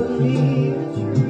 believe